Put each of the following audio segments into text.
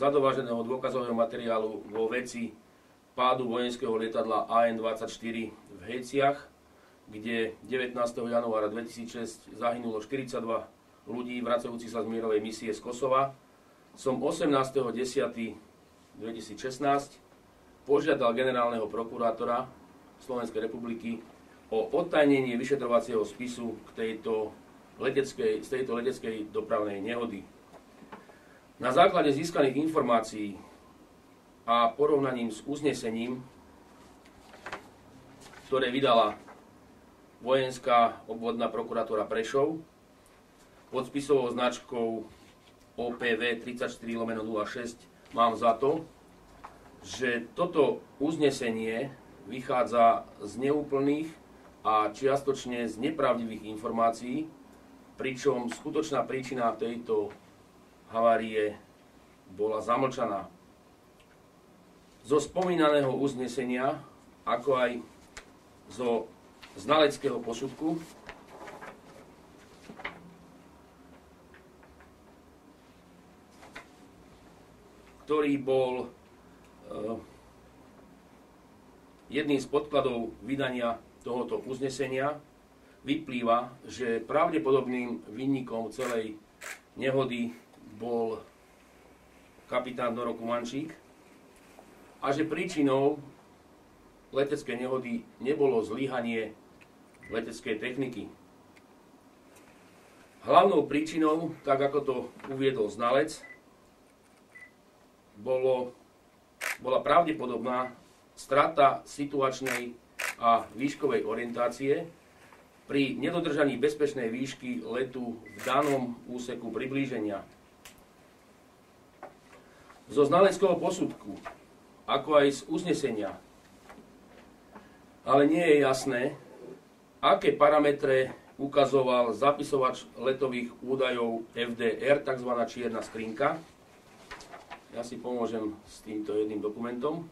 zadováženého dôkazového materiálu vo veci pádu vojenského lietadla AN-24 v Hejciach, kde 19. januára 2006 zahynulo 42 ľudí vracajúci sa z mierovej misie z Kosova, som 18.10.2016 požiadal generálneho prokurátora Slovenskej republiky o odtajnenie vyšetrovacieho spisu k tejto leteckej, z tejto leteckej dopravnej nehody. Na základe získaných informácií a porovnaním s uznesením, ktoré vydala vojenská obvodná prokuratúra Prešov pod spisovou značkou OPV 34 06 mám za to, že toto uznesenie vychádza z neúplných a čiastočne z nepravdivých informácií, pričom skutočná príčina tejto havárie bola zamlčaná. Zo spomínaného uznesenia, ako aj zo znaleckého posudku, ktorý bol uh, jedným z podkladov vydania tohoto uznesenia, vyplýva, že pravdepodobným vinníkom celej nehody bol kapitán Doro Kumančík a že príčinou leteckej nehody nebolo zlyhanie leteckej techniky. Hlavnou príčinou, tak ako to uviedol znalec, bolo, bola pravdepodobná strata situačnej a výškovej orientácie pri nedodržaní bezpečnej výšky letu v danom úseku priblíženia. Zo znaleckého posudku, ako aj z uznesenia, ale nie je jasné, aké parametre ukazoval zapisovač letových údajov FDR, tzv. čierna skrinka. Ja si pomôžem s týmto jedným dokumentom.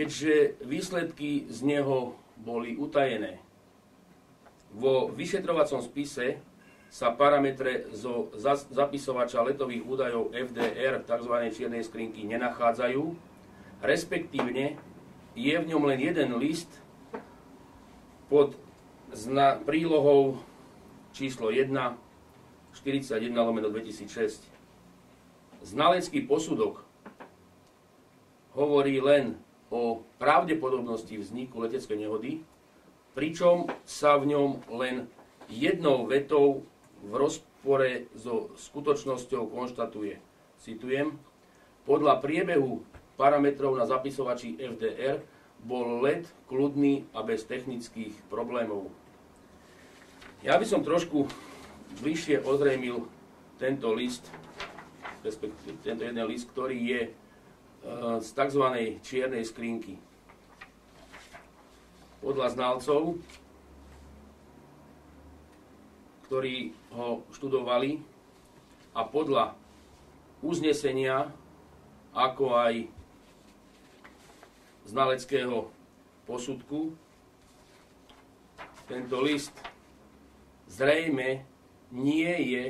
keďže výsledky z neho boli utajené. Vo vyšetrovacom spise sa parametre zo zapisovača letových údajov FDR, tzv. čiernej skrinky, nenachádzajú, respektívne je v ňom len jeden list pod prílohou číslo 1 41 lomeno 2006. Znalecký posudok hovorí len o pravdepodobnosti vzniku leteckej nehody, pričom sa v ňom len jednou vetou v rozpore so skutočnosťou konštatuje. Citujem, podľa priebehu parametrov na zapisovači FDR bol let kľudný a bez technických problémov. Ja by som trošku bližšie ozrejmil tento list, respektíve tento jeden list, ktorý je z tzv. čiernej skrinky. Podľa znalcov, ktorí ho študovali a podľa uznesenia, ako aj znaleckého posudku, tento list zrejme nie je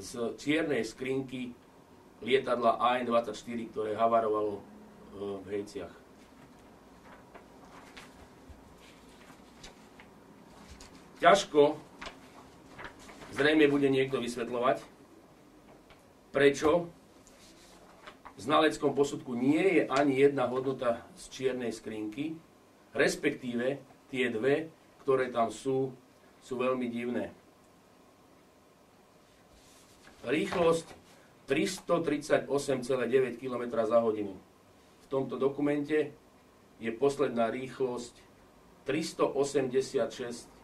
z čiernej skrinky lietadla AN-24, ktoré havarovalo e, v Hejciach. Ťažko zrejme bude niekto vysvetľovať, prečo v znaleckom posudku nie je ani jedna hodnota z čiernej skrinky, respektíve tie dve, ktoré tam sú, sú veľmi divné. Rýchlosť 338,9 km za hodinu. V tomto dokumente je posledná rýchlosť 386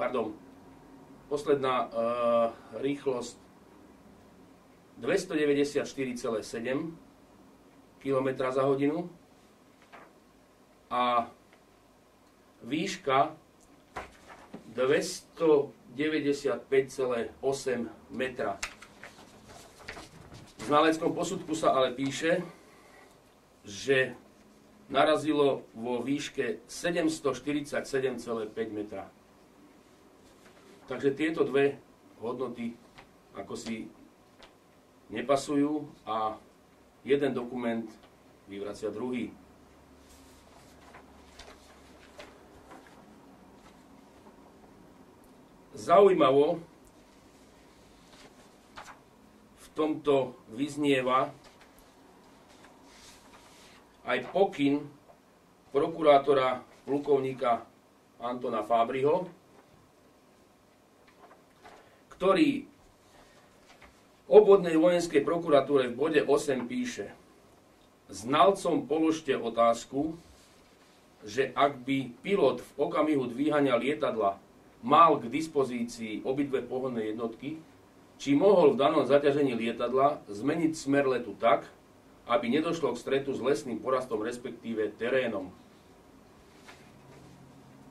pardon, posledná uh, rýchlosť 294,7 km za hodinu a výška 295,8 metra. V znaleckom posudku sa ale píše, že narazilo vo výške 747,5 metra. Takže tieto dve hodnoty ako si nepasujú a jeden dokument vyvracia druhý. Zaujímavo v tomto vyznieva aj pokyn prokurátora plukovníka Antona Fábriho, ktorý obvodnej vojenskej prokuratúre v bode 8 píše Znalcom položte otázku, že ak by pilot v okamihu dvíhania lietadla mal k dispozícii obidve pohonné jednotky, či mohol v danom zaťažení lietadla zmeniť smer letu tak, aby nedošlo k stretu s lesným porastom, respektíve terénom.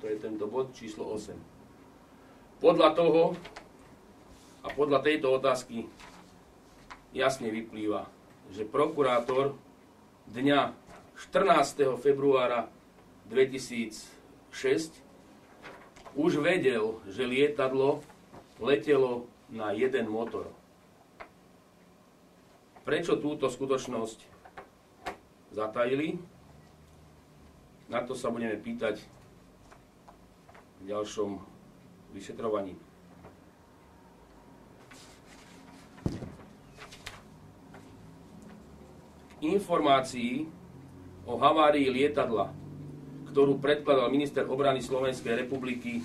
To je tento bod číslo 8. Podľa toho a podľa tejto otázky jasne vyplýva, že prokurátor dňa 14. februára 2006 už vedel, že lietadlo letelo na jeden motor. Prečo túto skutočnosť zatajili? Na to sa budeme pýtať v ďalšom vyšetrovaní. Informácií o havárii lietadla, ktorú predkladal minister obrany Slovenskej republiky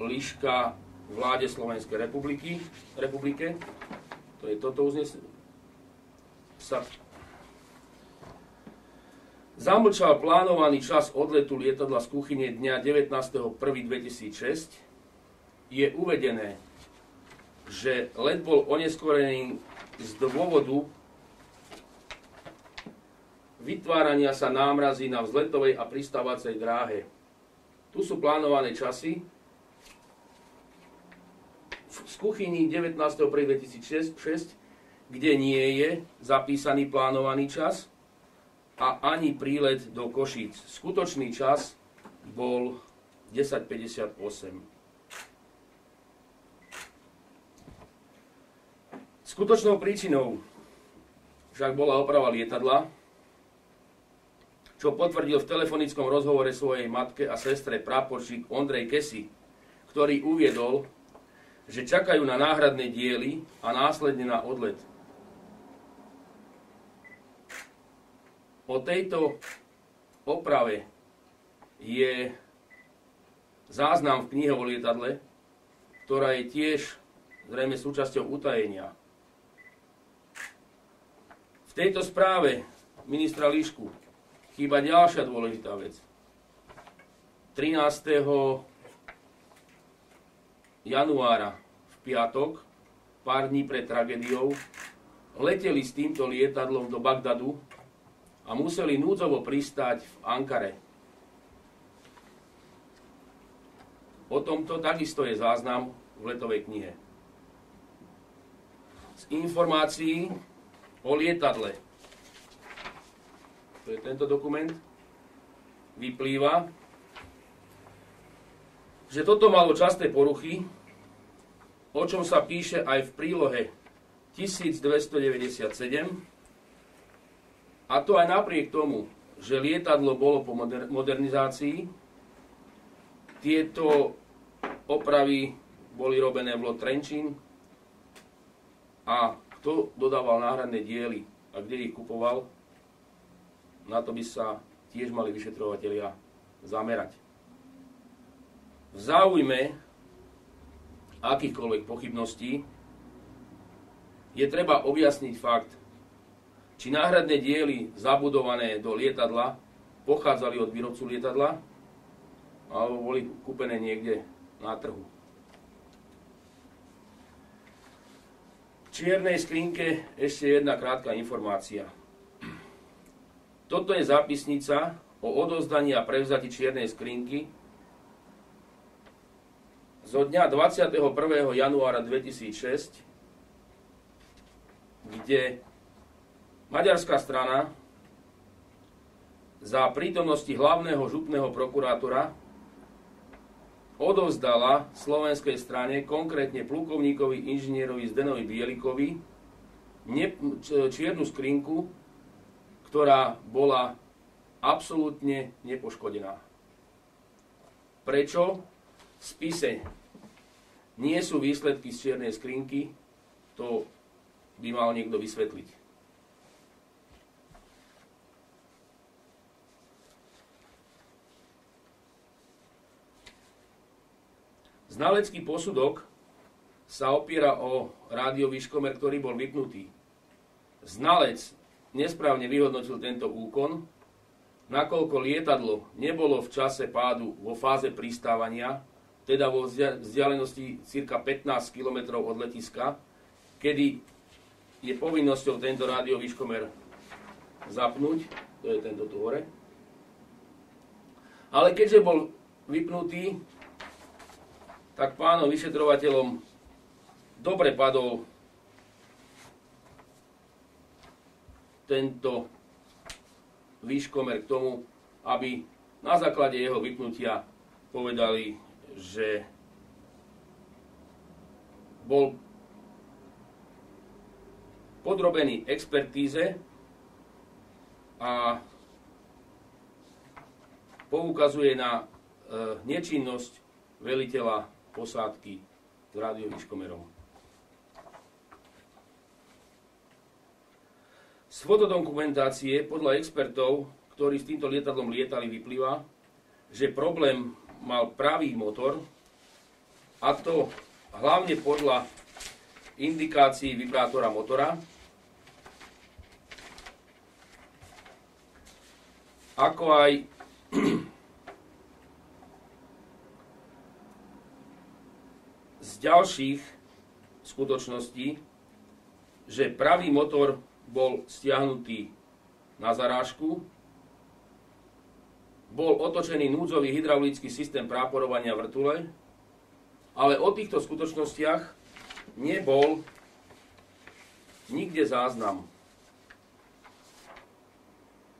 Liška vláde Slovenskej republiky, republike, to je toto uznesenie, sa zamlčal plánovaný čas odletu lietadla z kuchyne dňa 19.1.2006, je uvedené, že let bol oneskorený z dôvodu vytvárania sa námrazy na vzletovej a pristávacej dráhe. Tu sú plánované časy. Z kuchyni 19.1.2006, kde nie je zapísaný plánovaný čas a ani prílet do Košíc. Skutočný čas bol 10.58. Skutočnou príčinou však bola oprava lietadla, čo potvrdil v telefonickom rozhovore svojej matke a sestre práporčík Ondrej Kesi, ktorý uviedol, že čakajú na náhradné diely a následne na odlet. O tejto oprave je záznam v knihe o lietadle, ktorá je tiež zrejme súčasťou utajenia. V tejto správe ministra Líšku chýba ďalšia dôležitá vec. 13. januára v piatok, pár dní pred tragédiou, leteli s týmto lietadlom do Bagdadu a museli núdzovo pristáť v Ankare. O tomto takisto je záznam v letovej knihe. Z informácií o lietadle to je tento dokument, vyplýva, že toto malo časté poruchy, o čom sa píše aj v prílohe 1297, a to aj napriek tomu, že lietadlo bolo po modernizácii, tieto opravy boli robené v Lotrenčín a kto dodával náhradné diely a kde ich kupoval, na to by sa tiež mali vyšetrovateľia zamerať. V záujme akýchkoľvek pochybností je treba objasniť fakt, či náhradné diely zabudované do lietadla pochádzali od výrobcu lietadla alebo boli kúpené niekde na trhu. V čiernej skrinke ešte jedna krátka informácia. Toto je zápisnica o odozdaní a prevzati čiernej skrinky zo dňa 21. januára 2006, kde maďarská strana za prítomnosti hlavného župného prokurátora odovzdala slovenskej strane, konkrétne plukovníkovi inžinierovi Zdenovi Bielikovi, čiernu skrinku, ktorá bola absolútne nepoškodená. Prečo? V spise nie sú výsledky z čiernej skrinky, to by mal niekto vysvetliť. Znalecký posudok sa opiera o rádiový škomer, ktorý bol vypnutý. Znalec nesprávne vyhodnotil tento úkon, nakoľko lietadlo nebolo v čase pádu vo fáze pristávania, teda vo vzdialenosti cirka 15 km od letiska, kedy je povinnosťou tento rádiový škomer zapnúť, to je tento tu hore. Ale keďže bol vypnutý, tak pánom vyšetrovateľom dobre padol tento výškomer k tomu, aby na základe jeho vypnutia povedali, že bol podrobený expertíze a poukazuje na e, nečinnosť veliteľa posádky s rádiovyškomerom. Z fotodokumentácie podľa expertov, ktorí s týmto lietadlom lietali, vyplýva, že problém mal pravý motor, a to hlavne podľa indikácií vibrátora motora, ako aj ďalších skutočností, že pravý motor bol stiahnutý na zarážku, bol otočený núdzový hydraulický systém práporovania vrtule, ale o týchto skutočnostiach nebol nikde záznam.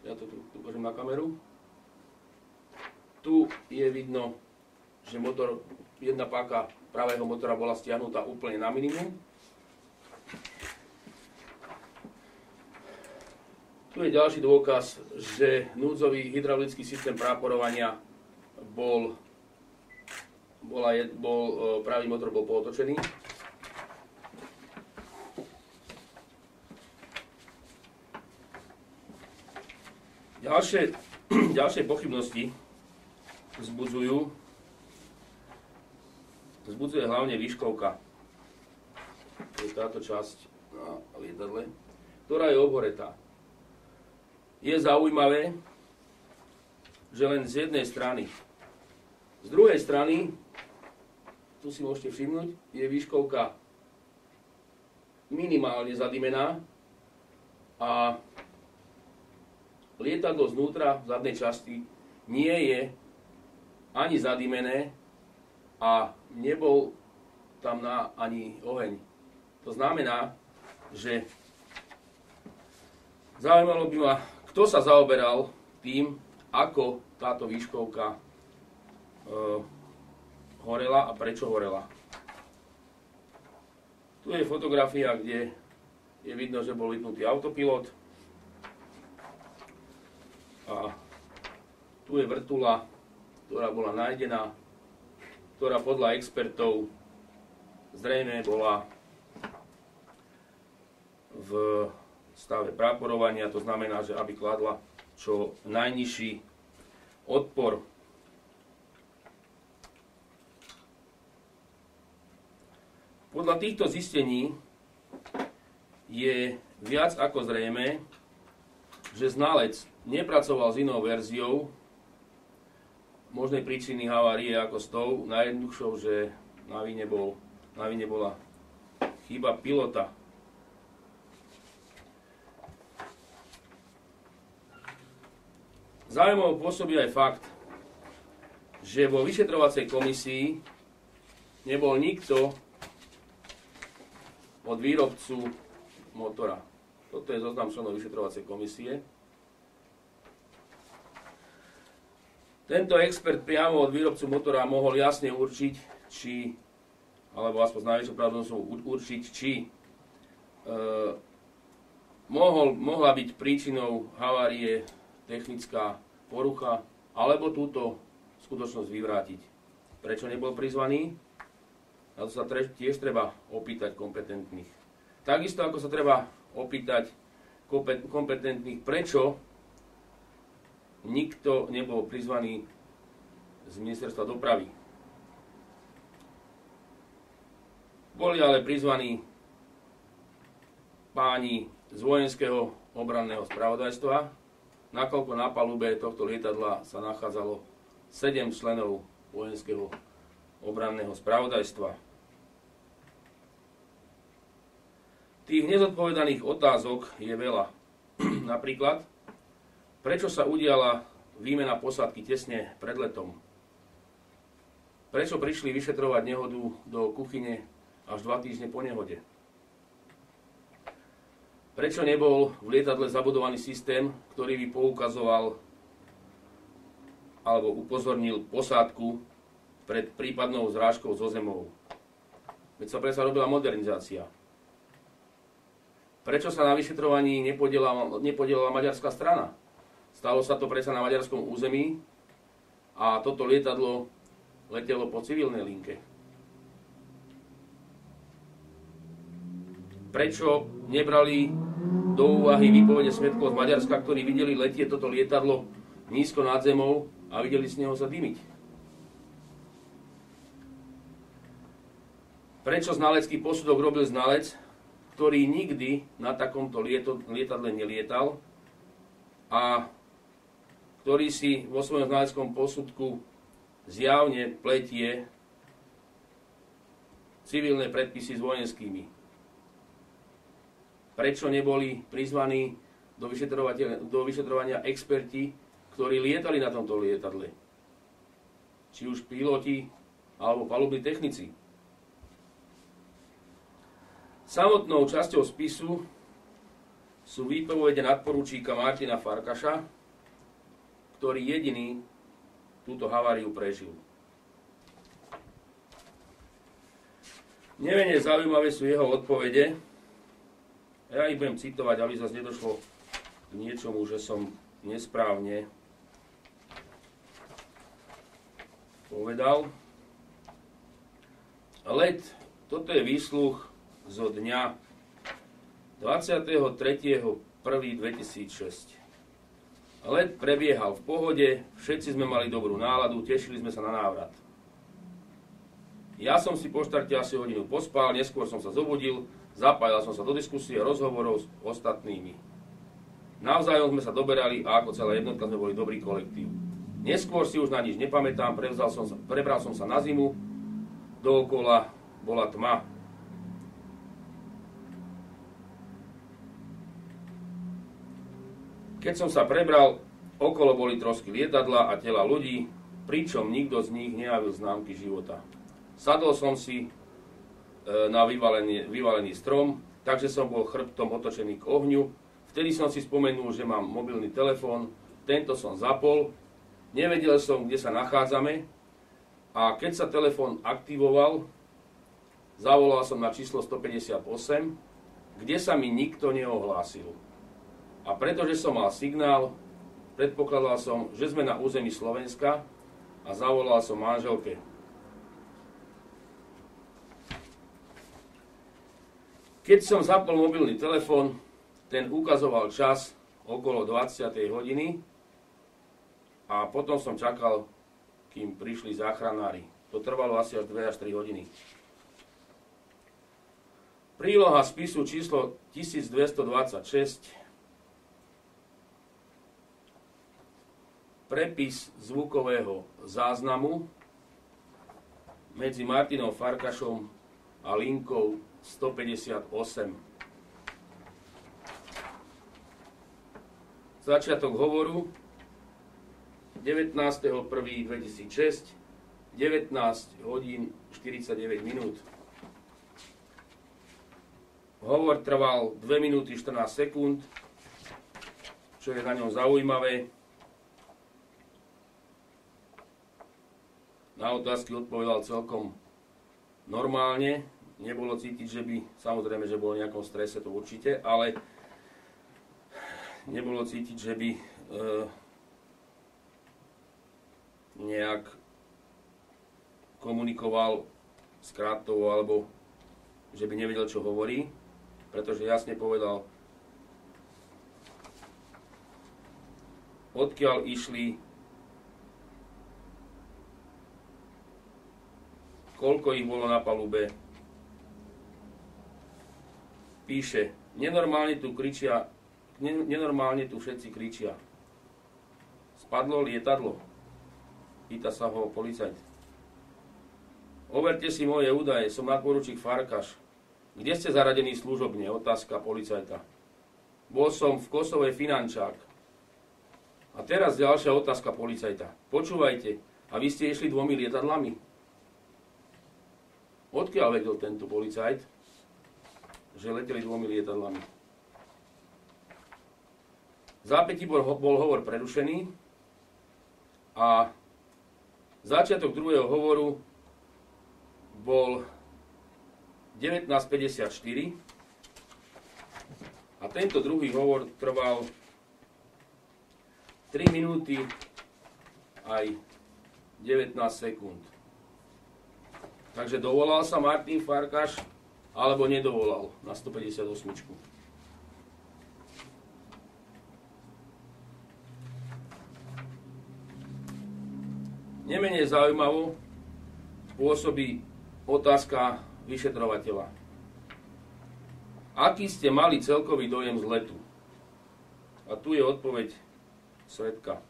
Ja to tu ukážem na kameru. Tu je vidno, že motor, jedna páka pravého motora bola stiahnutá úplne na minimum. Tu je ďalší dôkaz, že núdzový hydraulický systém práporovania bol, bola, bol, e, pravý motor bol pootočený. Ďalšie, ďalšie pochybnosti vzbudzujú Vzbudzuje hlavne výškovka. To je táto časť na lietadle, ktorá je obhoretá. Je zaujímavé, že len z jednej strany. Z druhej strany, tu si môžete všimnúť, je výškovka minimálne zadimená a lietadlo znútra v zadnej časti nie je ani zadimené a nebol tam na ani oheň. To znamená, že zaujímalo by ma, kto sa zaoberal tým, ako táto výškovka e, horela a prečo horela. Tu je fotografia, kde je vidno, že bol vypnutý autopilot. A tu je vrtula, ktorá bola nájdená ktorá podľa expertov zrejme bola v stave práporovania, to znamená, že aby kladla čo najnižší odpor. Podľa týchto zistení je viac ako zrejme, že znalec nepracoval s inou verziou možnej príčiny havárie ako s tou najjednoduchšou, že na vine, bol, na vine bola chyba pilota. Zaujímavé pôsobí aj fakt, že vo vyšetrovacej komisii nebol nikto od výrobcu motora. Toto je zoznam členov vyšetrovacej komisie. Tento expert priamo od výrobcu motora mohol jasne určiť, či, alebo aspoň s najväčšou pravdou určiť, či e, mohol, mohla byť príčinou havárie technická porucha, alebo túto skutočnosť vyvrátiť. Prečo nebol prizvaný? Na to sa tiež treba opýtať kompetentných. Takisto ako sa treba opýtať kompetentných, prečo nikto nebol prizvaný z ministerstva dopravy. Boli ale prizvaní páni z vojenského obranného spravodajstva, nakoľko na palube tohto lietadla sa nachádzalo 7 členov vojenského obranného spravodajstva. Tých nezodpovedaných otázok je veľa. Napríklad, prečo sa udiala výmena posádky tesne pred letom? Prečo prišli vyšetrovať nehodu do kuchyne až dva týždne po nehode? Prečo nebol v lietadle zabudovaný systém, ktorý by poukazoval alebo upozornil posádku pred prípadnou zrážkou zo zemou? Veď sa predsa robila modernizácia. Prečo sa na vyšetrovaní nepodielala, nepodielala maďarská strana? Stalo sa to predsa na maďarskom území a toto lietadlo letelo po civilnej linke. Prečo nebrali do úvahy výpovede svetkov z Maďarska, ktorí videli letie toto lietadlo nízko nad zemou a videli z neho sa dymiť? Prečo znalecký posudok robil znalec, ktorý nikdy na takomto lietadle nelietal a ktorý si vo svojom znaleckom posudku zjavne pletie civilné predpisy s vojenskými. Prečo neboli prizvaní do, do vyšetrovania experti, ktorí lietali na tomto lietadle? Či už piloti alebo palubní technici. Samotnou časťou spisu sú výpovede nadporúčíka Martina Farkaša, ktorý jediný túto haváriu prežil. Nemenej zaujímavé sú jeho odpovede. Ja ich budem citovať, aby zase nedošlo k niečomu, že som nesprávne povedal. Let, toto je výsluch zo dňa 23.1.2006. Let prebiehal v pohode, všetci sme mali dobrú náladu, tešili sme sa na návrat. Ja som si po štarte asi hodinu pospal, neskôr som sa zobudil, zapájal som sa do diskusie, rozhovorov s ostatnými. Navzájom sme sa doberali a ako celá jednotka sme boli dobrý kolektív. Neskôr si už na nič nepamätám, som sa, prebral som sa na zimu, dookola bola tma. Keď som sa prebral, okolo boli trosky lietadla a tela ľudí, pričom nikto z nich nejavil známky života. Sadol som si na vyvalený, vyvalený strom, takže som bol chrbtom otočený k ohňu. Vtedy som si spomenul, že mám mobilný telefón, tento som zapol, nevedel som, kde sa nachádzame a keď sa telefón aktivoval, zavolal som na číslo 158, kde sa mi nikto neohlásil. A pretože som mal signál, predpokladal som, že sme na území Slovenska a zavolal som manželke. Keď som zapol mobilný telefón, ten ukazoval čas okolo 20. hodiny a potom som čakal, kým prišli záchranári. To trvalo asi až 2 až 3 hodiny. Príloha spisu číslo 1226 prepis zvukového záznamu medzi Martinom Farkašom a linkou 158. Začiatok hovoru 19.1.2006 19 hodín 49 minút. Hovor trval 2 minúty 14 sekúnd, čo je na ňom zaujímavé na otázky odpovedal celkom normálne. Nebolo cítiť, že by, samozrejme, že bol v nejakom strese, to určite, ale nebolo cítiť, že by e, nejak komunikoval s Krátovou alebo že by nevedel, čo hovorí, pretože jasne povedal, odkiaľ išli, koľko ich bolo na palube. Píše, nenormálne tu kričia, nenormálne tu všetci kričia. Spadlo lietadlo. Pýta sa ho policajt. Overte si moje údaje, som nadporučík Farkaš. Kde ste zaradení služobne? Otázka policajta. Bol som v Kosovej finančák. A teraz ďalšia otázka policajta. Počúvajte, a vy ste išli dvomi lietadlami? Odkiaľ vedel tento policajt, že leteli dvomi lietadlami? Zápätí bol, bol hovor prerušený a začiatok druhého hovoru bol 1954 a tento druhý hovor trval 3 minúty aj 19 sekúnd. Takže dovolal sa Martin Farkaš alebo nedovolal na 158. Nemenej zaujímavo pôsobí Otázka vyšetrovateľa. Aký ste mali celkový dojem z letu? A tu je odpoveď svetka.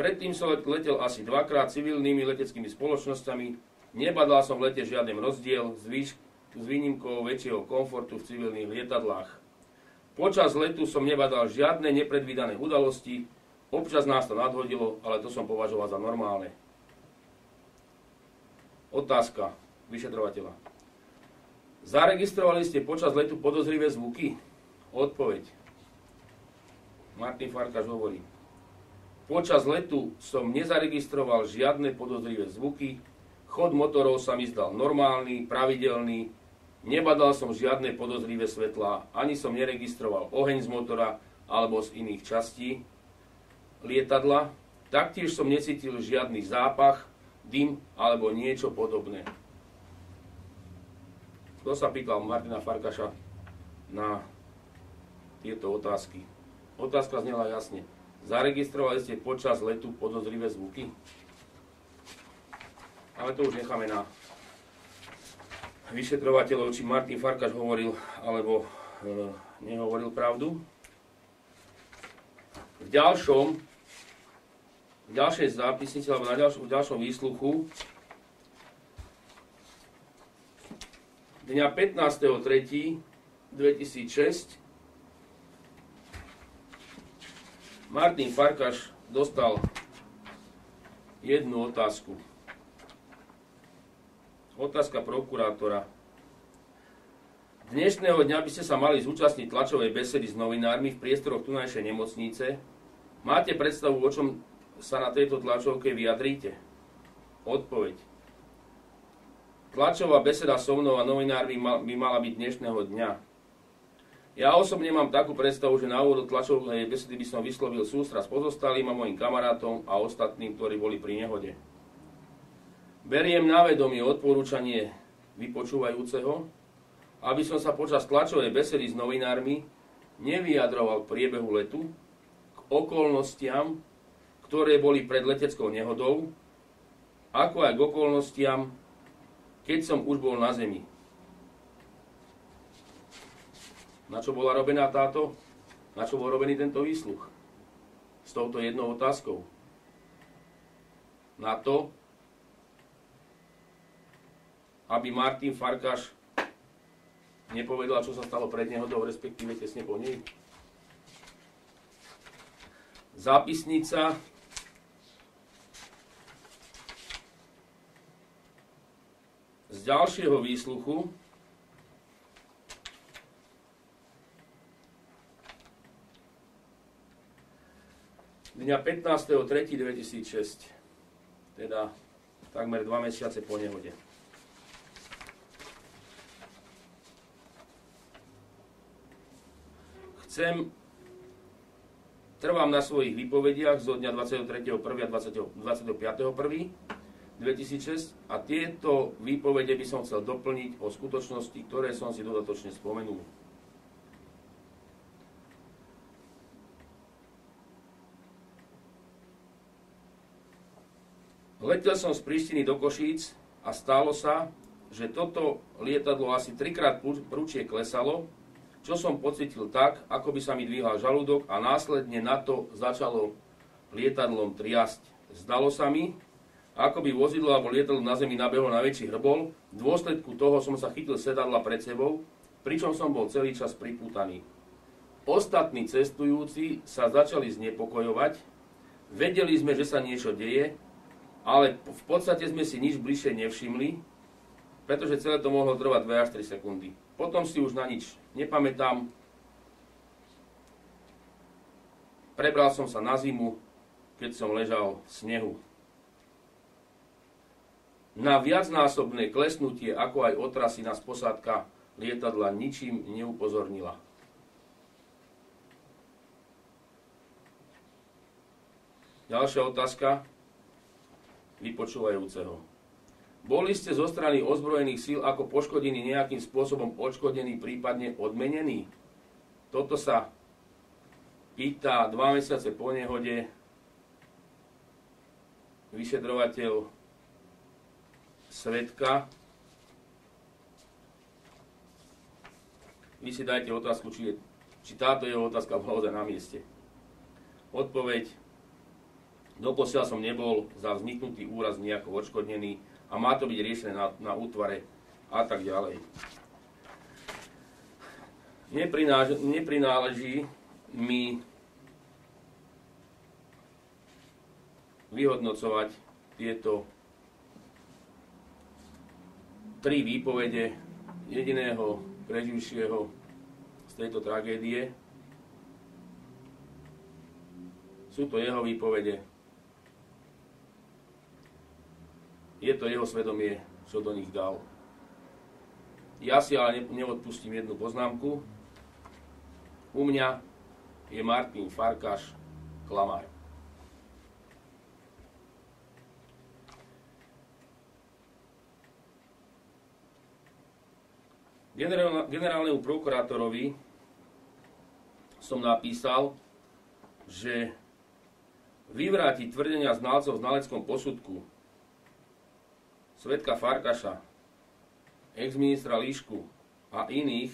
Predtým som letel asi dvakrát civilnými leteckými spoločnosťami. Nebadal som v lete žiaden rozdiel s, výš- s výnimkou väčšieho komfortu v civilných lietadlách. Počas letu som nebadal žiadne nepredvídané udalosti, Občas nás to nadhodilo, ale to som považoval za normálne. Otázka vyšetrovateľa. Zaregistrovali ste počas letu podozrivé zvuky? Odpoveď. Martin Farkaš hovorí. Počas letu som nezaregistroval žiadne podozrivé zvuky, chod motorov sa mi zdal normálny, pravidelný, nebadal som žiadne podozrivé svetlá, ani som neregistroval oheň z motora alebo z iných častí, lietadla, taktiež som necítil žiadny zápach, dym alebo niečo podobné. Kto sa pýtal Martina Farkaša na tieto otázky? Otázka znela jasne. Zaregistrovali ste počas letu podozrivé zvuky? Ale to už necháme na vyšetrovateľov, či Martin Farkaš hovoril alebo e, nehovoril pravdu. V ďalšom v ďalšej zápisnici alebo na ďalšom, v ďalšom výsluchu dňa 15.3.2006 Martin Farkaš dostal jednu otázku. Otázka prokurátora. Dnešného dňa by ste sa mali zúčastniť tlačovej besedy s novinármi v priestoroch tunajšej nemocnice. Máte predstavu, o čom sa na tejto tlačovke vyjadríte? Odpoveď. Tlačová beseda so mnou a novinármi by mala byť dnešného dňa. Ja osobne mám takú predstavu, že na úvod tlačovej besedy by som vyslovil sústra s pozostalým a mojim kamarátom a ostatným, ktorí boli pri nehode. Beriem na vedomie odporúčanie vypočúvajúceho, aby som sa počas tlačovej besedy s novinármi nevyjadroval k priebehu letu, k okolnostiam, ktoré boli pred leteckou nehodou, ako aj k okolnostiam, keď som už bol na zemi. Na čo bola robená táto? Na čo bol robený tento výsluch? S touto jednou otázkou. Na to, aby Martin Farkaš nepovedal, čo sa stalo pred nehodou, respektíve tesne po nej. Zápisnica z ďalšieho výsluchu dňa 15.3.2006, teda takmer dva mesiace po nehode. Chcem, trvám na svojich výpovediach zo dňa 23.1. a 25.1.2006 a tieto výpovede by som chcel doplniť o skutočnosti, ktoré som si dodatočne spomenul. Letel som z Prištiny do Košíc a stalo sa, že toto lietadlo asi trikrát prúčie klesalo čo som pocitil tak, ako by sa mi dvíhal žalúdok a následne na to začalo lietadlom triasť. Zdalo sa mi, ako by vozidlo alebo lietadlo na zemi nabehlo na väčší hrbol. V dôsledku toho som sa chytil sedadla pred sebou, pričom som bol celý čas pripútaný. Ostatní cestujúci sa začali znepokojovať, vedeli sme, že sa niečo deje, ale v podstate sme si nič bližšie nevšimli, pretože celé to mohlo trvať 2 až 3 sekundy. Potom si už na nič nepamätám. Prebral som sa na zimu, keď som ležal v snehu. Na viacnásobné klesnutie, ako aj otrasy nás posádka lietadla ničím neupozornila. Ďalšia otázka vypočúvajúceho. Boli ste zo strany ozbrojených síl ako poškodení nejakým spôsobom odškodení, prípadne odmenení? Toto sa pýta dva mesiace po nehode vyšetrovateľ Svetka. Vy si dajte otázku, či, je, či táto jeho otázka bola na mieste. Odpoveď. Doposiaľ som nebol za vzniknutý úraz nejako odškodnený a má to byť riešené na, na útvare a tak ďalej. Neprináž, neprináleží mi vyhodnocovať tieto tri výpovede jediného preživšieho z tejto tragédie. Sú to jeho výpovede, je to jeho svedomie, čo do nich dal. Ja si ale neodpustím jednu poznámku. U mňa je Martin Farkaš klamár. generálnemu prokurátorovi som napísal, že vyvrátiť tvrdenia znalcov v znaleckom posudku Svetka Farkaša, ex-ministra Líšku a iných,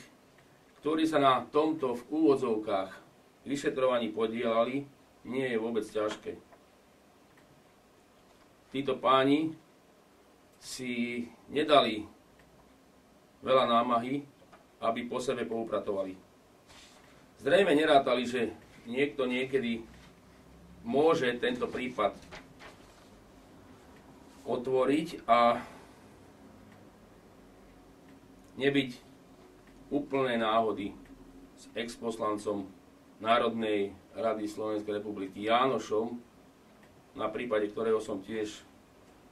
ktorí sa na tomto v úvodzovkách vyšetrovaní podielali, nie je vôbec ťažké. Títo páni si nedali veľa námahy, aby po sebe poupratovali. Zrejme nerátali, že niekto niekedy môže tento prípad otvoriť a nebyť úplné náhody s exposlancom Národnej rady Slovenskej republiky Jánošom, na prípade ktorého som tiež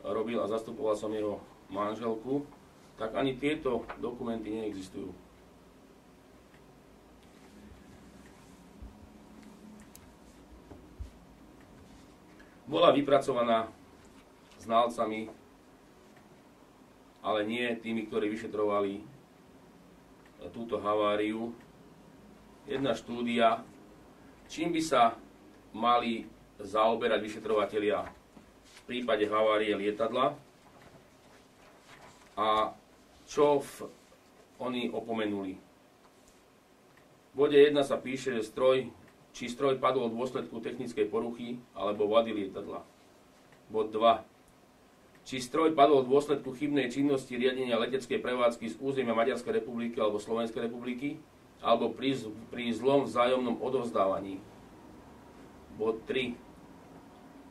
robil a zastupoval som jeho manželku, tak ani tieto dokumenty neexistujú. Bola vypracovaná znalcami, ale nie tými, ktorí vyšetrovali túto haváriu. Jedna štúdia, čím by sa mali zaoberať vyšetrovatelia v prípade havárie lietadla a čo v, oni opomenuli. V bode 1 sa píše, že stroj, či stroj padol v dôsledku technickej poruchy alebo vady lietadla. Bod 2 či stroj padol v dôsledku chybnej činnosti riadenia leteckej prevádzky z územia Maďarskej republiky alebo Slovenskej republiky, alebo pri, pri zlom vzájomnom odovzdávaní. Bod 3.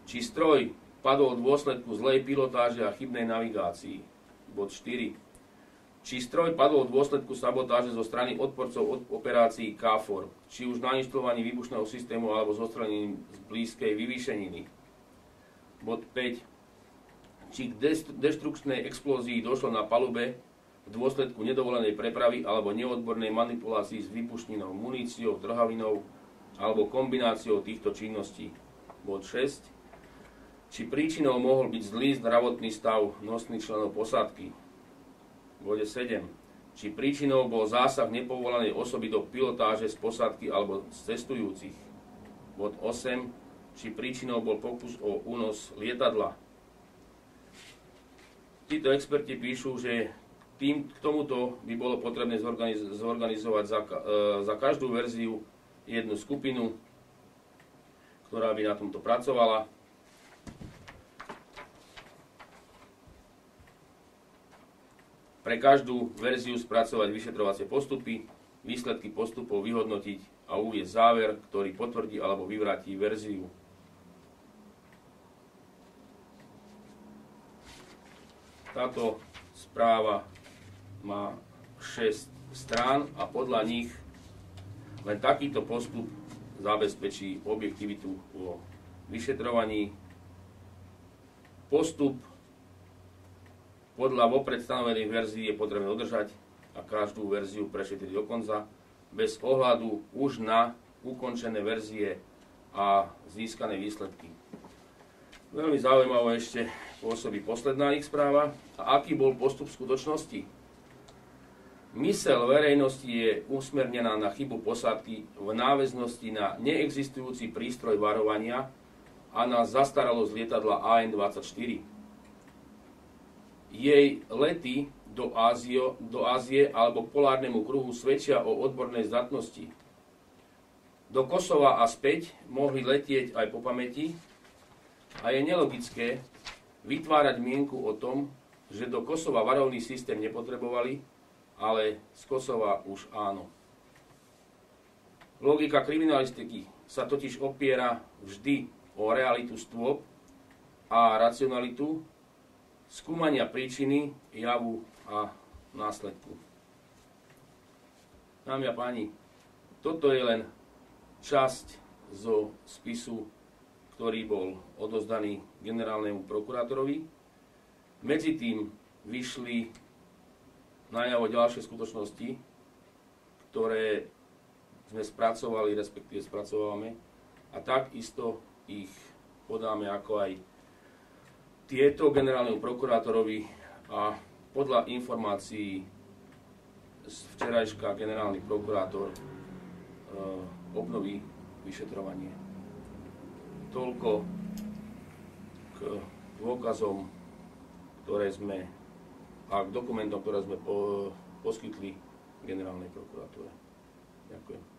Či stroj padol v dôsledku zlej pilotáže a chybnej navigácii. Bod 4. či stroj padol v dôsledku sabotáže zo strany odporcov od operácií KFOR, či už na inštalovaní výbušného systému alebo zo z blízkej vyvýšeniny. Bod 5. Či k deštrukčnej explózii došlo na palube v dôsledku nedovolenej prepravy alebo neodbornej manipulácii s výbušninou, muníciou, trhavinou alebo kombináciou týchto činností. Bod 6. Či príčinou mohol byť zlý zdravotný stav nosných členov posádky, bode 7. Či príčinou bol zásah nepovolanej osoby do pilotáže z posádky alebo z cestujúcich. Bod 8. Či príčinou bol pokus o únos lietadla. Títo experti píšu, že tým, k tomuto by bolo potrebné zorganiz- zorganizovať za, e, za každú verziu jednu skupinu, ktorá by na tomto pracovala Pre každú verziu spracovať vyšetrovacie postupy, výsledky postupov vyhodnotiť a uvieť záver, ktorý potvrdí alebo vyvráti verziu. Táto správa má 6 strán a podľa nich len takýto postup zabezpečí objektivitu vo vyšetrovaní. Postup podľa vopred stanovených verzií je potrebné udržať a každú verziu prešetriť do konca, bez ohľadu už na ukončené verzie a získané výsledky. Veľmi zaujímavé ešte pôsobí posledná ich správa. A aký bol postup skutočnosti? Mysel verejnosti je usmernená na chybu posádky v náväznosti na neexistujúci prístroj varovania a na zastaralosť lietadla AN-24 jej lety do, Ázio, do Ázie alebo polárnemu kruhu svedčia o odbornej zdatnosti. Do Kosova a späť mohli letieť aj po pamäti a je nelogické vytvárať mienku o tom, že do Kosova varovný systém nepotrebovali, ale z Kosova už áno. Logika kriminalistiky sa totiž opiera vždy o realitu stôp a racionalitu skúmania príčiny, javu a následku. Dámy a páni, toto je len časť zo spisu, ktorý bol odozdaný generálnemu prokurátorovi. Medzi tým vyšli najavo ďalšie skutočnosti, ktoré sme spracovali, respektíve spracovávame a takisto ich podáme ako aj tieto generálnemu prokurátorovi a podľa informácií z včerajška generálny prokurátor e, obnoví vyšetrovanie. Toľko k dôkazom, ktoré sme a k dokumentom, ktoré sme po, poskytli generálnej prokuratúre. Ďakujem.